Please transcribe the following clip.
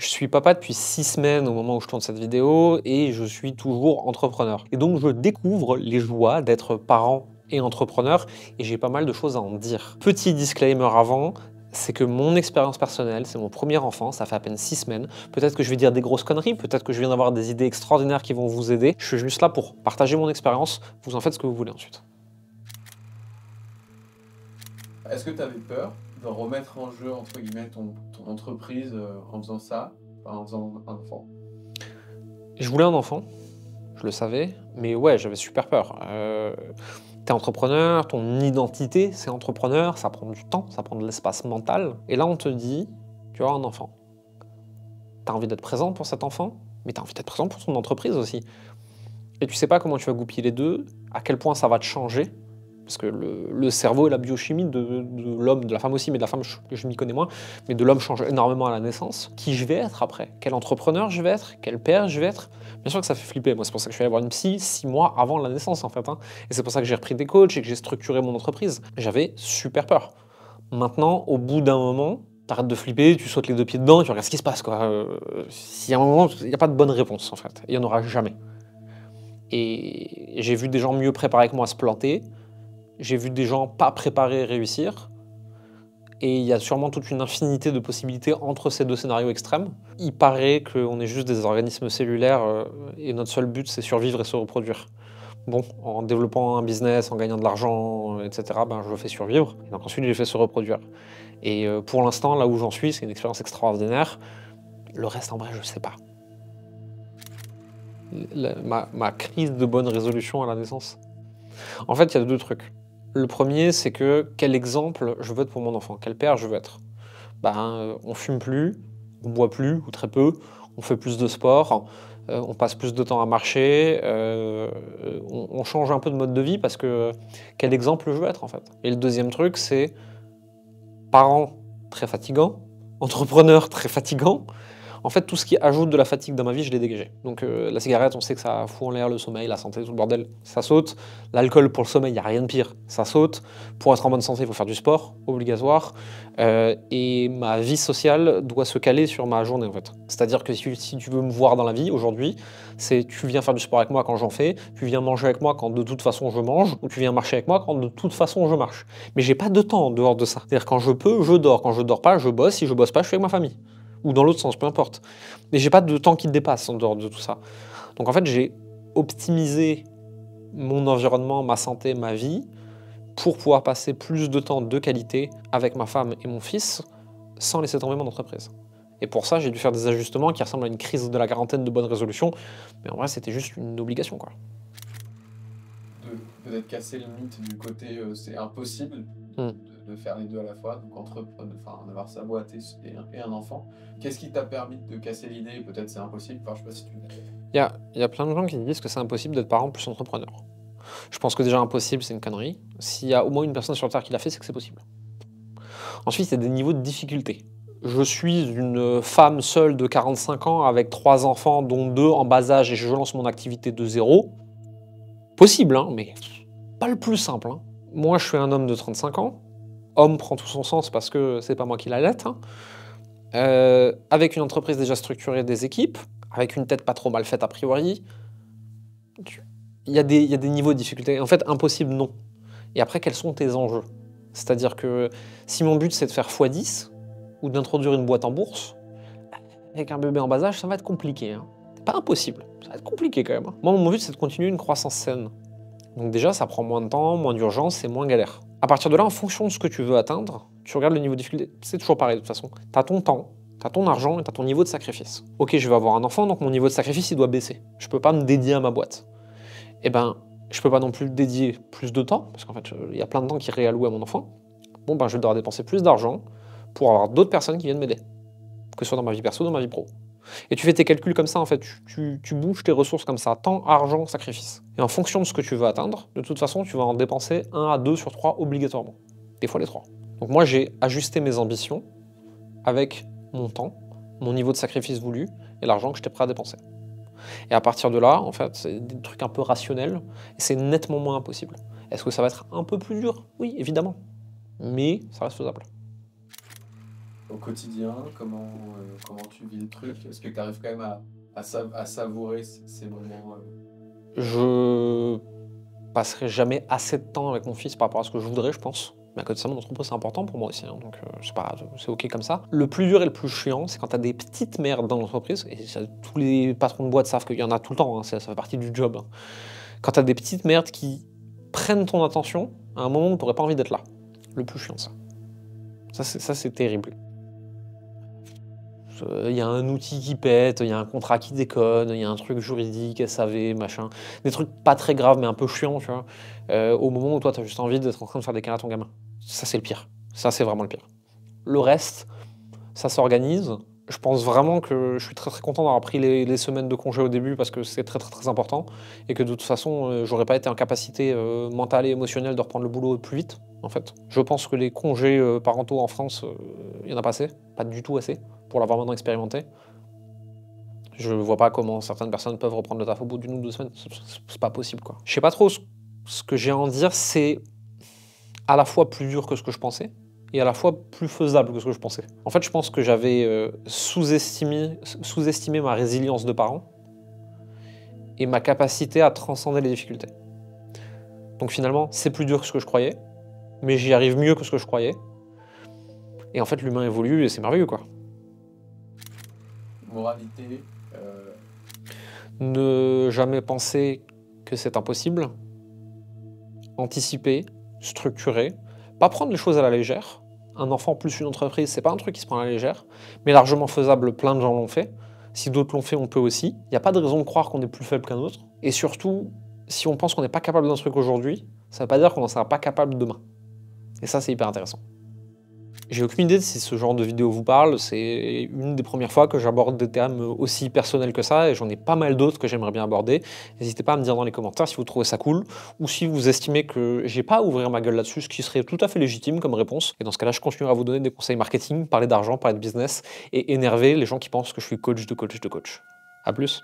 Je suis papa depuis six semaines au moment où je tourne cette vidéo et je suis toujours entrepreneur. Et donc je découvre les joies d'être parent et entrepreneur et j'ai pas mal de choses à en dire. Petit disclaimer avant, c'est que mon expérience personnelle, c'est mon premier enfant, ça fait à peine six semaines. Peut-être que je vais dire des grosses conneries, peut-être que je viens d'avoir des idées extraordinaires qui vont vous aider. Je suis juste là pour partager mon expérience, vous en faites ce que vous voulez ensuite. Est-ce que tu avais peur? De remettre en jeu, entre guillemets, ton, entreprise euh, en faisant ça, en faisant un enfant Je voulais un enfant, je le savais, mais ouais, j'avais super peur. Euh, T'es entrepreneur, ton identité, c'est entrepreneur, ça prend du temps, ça prend de l'espace mental. Et là, on te dit, tu as un enfant. T'as envie d'être présent pour cet enfant, mais t'as envie d'être présent pour ton entreprise aussi. Et tu sais pas comment tu vas goupiller les deux, à quel point ça va te changer, parce que le, cerveau et la biochimie de, l'homme, de la femme aussi, mais de la femme, je, m'y connais moins, mais de l'homme change énormément à la naissance. Qui je vais être après? Quel entrepreneur je vais être? Quel père je vais être? Bien sûr que ça fait flipper. Moi, c'est pour ça que je suis allé voir une psy six mois avant la naissance, en fait. Hein. Et c'est pour ça que j'ai repris des coachs et que j'ai structuré mon entreprise. J'avais super peur. Maintenant, au bout d'un moment, t'arrêtes de flipper, tu sautes les deux pieds dedans tu regardes ce qui se passe. Quoi. Euh, y a un moment, il n'y a pas de bonne réponse, en fait. Il n'y en aura jamais. Et j'ai vu des gens mieux préparés que moi se planter. J'ai vu des gens pas préparés réussir. Et il y a sûrement toute une infinité de possibilités entre ces deux scénarios extrêmes. Il paraît qu'on est juste des organismes cellulaires euh, et notre seul but c'est survivre et se reproduire. Bon, en développant un business, en gagnant de l'argent, etc., ben, je le fais survivre. Et donc ensuite, je le fais se reproduire. Et euh, pour l'instant, là où j'en suis, c'est une expérience extraordinaire. Le reste, en vrai, je ne sais pas. ma, ma crise de bonne résolution à la naissance. En fait, il y a deux trucs. Le premier, c'est que quel exemple je veux être pour mon enfant? Quel père je veux être? Ben, euh, On fume plus, on boit plus, ou très peu, on fait plus de sport, euh, on passe plus de temps à marcher, euh, on, change un peu de mode de vie parce que quel exemple je veux être en fait? Et le deuxième truc, c'est parent très fatigant, entrepreneur très fatigant, en fait, tout ce qui ajoute de la fatigue dans ma vie, je l'ai dégagé. Donc euh, la cigarette, on sait que ça fout en l'air le sommeil, la santé, tout le bordel, ça saute. L'alcool pour le sommeil, il n'y a rien de pire, ça saute. Pour être en bonne santé, il faut faire du sport, obligatoire. Euh, et ma vie sociale doit se caler sur ma journée, en fait. C'est-à-dire que si, tu veux me voir dans la vie, aujourd'hui, c'est tu viens faire du sport avec moi quand j'en fais, tu viens manger avec moi quand de toute façon je mange, ou tu viens marcher avec moi quand de toute façon je marche. Mais j'ai pas de temps en dehors de ça. C'est-à-dire quand je peux, je dors. Quand je dors pas, je bosse. Si je bosse pas, je suis avec ma famille ou dans l'autre sens, peu importe. Mais j'ai pas de temps qui dépasse en dehors de tout ça. Donc en fait, j'ai optimisé mon environnement, ma santé, ma vie, pour pouvoir passer plus de temps de qualité avec ma femme et mon fils, sans laisser tomber mon entreprise. Et pour ça, j'ai dû faire des ajustements qui ressemblent à une crise de la quarantaine de bonne résolution. Mais en vrai, c'était juste une obligation. Quoi. De peut-être casser le mythe du côté euh, c'est impossible. Hmm de faire les deux à la fois, donc entreprendre, enfin d'avoir sa boîte et, un enfant. Qu'est-ce qui t'a permis de casser l'idée? Peut-être c'est impossible, enfin je sais pas si tu il y a, y a plein de gens qui disent que c'est impossible d'être parent plus entrepreneur. Je pense que déjà impossible, c'est une connerie. S'il y a au moins une personne sur Terre qui l'a fait, c'est que c'est possible. Ensuite, a des niveaux de difficulté. Je suis une femme seule de 45 ans avec trois enfants, dont deux en bas âge, et je lance mon activité de zéro. Possible, hein, mais pas le plus simple. Hein. Moi, je suis un homme de 35 ans homme prend tout son sens parce que c'est pas moi qui l'allait, hein. euh, avec une entreprise déjà structurée, des équipes, avec une tête pas trop mal faite a priori, il y, a des, des niveaux de difficulté. En fait, impossible, non. Et après, quels sont tes enjeux? C'est-à-dire que si mon but c'est de faire x10 ou d'introduire une boîte en bourse, avec un bébé en bas âge, ça va être compliqué. Hein. Pas impossible, ça va être compliqué quand même. Hein. Moi, mon but c'est de continuer une croissance saine. Donc déjà, ça prend moins de temps, moins d'urgence et moins galère. À partir de là, en fonction de ce que tu veux atteindre, tu regardes le niveau de difficulté. C'est toujours pareil de toute façon. Tu as ton temps, tu as ton argent et tu as ton niveau de sacrifice. Ok, je vais avoir un enfant, donc mon niveau de sacrifice, il doit baisser. Je peux pas me dédier à ma boîte. Eh ben, je peux pas non plus dédier plus de temps, parce qu'en fait, il y a plein de temps qui est réalloué à mon enfant. Bon, ben, je vais devoir dépenser plus d'argent pour avoir d'autres personnes qui viennent m'aider. Que ce soit dans ma vie perso ou dans ma vie pro. Et tu fais tes calculs comme ça, en fait, tu, bouges tes ressources comme ça, temps, argent, sacrifice. Et en fonction de ce que tu veux atteindre, de toute façon, tu vas en dépenser 1 à 2 sur 3 obligatoirement. Des fois les 3. Donc moi, j'ai ajusté mes ambitions avec mon temps, mon niveau de sacrifice voulu et l'argent que j'étais prêt à dépenser. Et à partir de là, en fait, c'est des trucs un peu rationnels et c'est nettement moins impossible. Est-ce que ça va être un peu plus dur? Oui, évidemment. Mais ça reste faisable. Au quotidien comment, comment tu vis le truc? Est-ce que tu arrives quand même à, à, savourer ces moments Je passerai jamais assez de temps avec mon fils par rapport à ce que je voudrais, je pense. Mais à côté de ça, mon entreprise, c'est important pour moi aussi. Hein, donc, pas c'est OK comme ça. Le plus dur et le plus chiant, c'est quand tu as des petites merdes dans l'entreprise. Et tous les patrons de boîte savent qu'il y en a tout le temps. Hein, ça, fait partie du job. Hein. Quand tu as des petites merdes qui prennent ton attention, à un moment, on n'aurait pas envie d'être là. Le plus chiant, ça. Ça, c'est terrible. Il y a un outil qui pète, il y a un contrat qui déconne, il y a un truc juridique, SAV, machin. Des trucs pas très graves, mais un peu chiants, tu vois. Euh, au moment où toi, tu as juste envie d'être en train de faire des câlins à ton gamin. Ça, c'est le pire. Ça, c'est vraiment le pire. Le reste, ça s'organise. Je pense vraiment que je suis très très content d'avoir pris les, semaines de congé au début parce que c'est très très très important et que de toute façon, euh, j'aurais pas été en capacité euh, mentale et émotionnelle de reprendre le boulot plus vite. En fait, je pense que les congés parentaux en France, il y en a pas assez, pas du tout assez pour l'avoir maintenant expérimenté. Je vois pas comment certaines personnes peuvent reprendre le taf au bout d'une ou deux semaines. C'est pas possible quoi. Je sais pas trop ce que j'ai à en dire, c'est à la fois plus dur que ce que je pensais et à la fois plus faisable que ce que je pensais. En fait, je pense que j'avais euh, sous-estimé sous ma résilience de parent et ma capacité à transcender les difficultés. Donc finalement, c'est plus dur que ce que je croyais, mais j'y arrive mieux que ce que je croyais. Et en fait, l'humain évolue et c'est merveilleux, quoi. Moralité. Euh, ne jamais penser que c'est impossible, anticiper, structurer, pas prendre les choses à la légère. Un enfant plus une entreprise, c'est pas un truc qui se prend à la légère, mais largement faisable, plein de gens l'ont fait. Si d'autres l'ont fait, on peut aussi. Il n'y a pas de raison de croire qu'on est plus faible qu'un autre. Et surtout, si on pense qu'on n'est pas capable d'un truc aujourd'hui, ça ne veut pas dire qu'on n'en sera pas capable demain. Et ça, c'est hyper intéressant. J'ai aucune idée de si ce genre de vidéo vous parle. C'est une des premières fois que j'aborde des thèmes aussi personnels que ça, et j'en ai pas mal d'autres que j'aimerais bien aborder. N'hésitez pas à me dire dans les commentaires si vous trouvez ça cool, ou si vous estimez que j'ai pas à ouvrir ma gueule là-dessus, ce qui serait tout à fait légitime comme réponse. Et dans ce cas-là, je continuerai à vous donner des conseils marketing, parler d'argent, parler de business, et énerver les gens qui pensent que je suis coach de coach de coach. A plus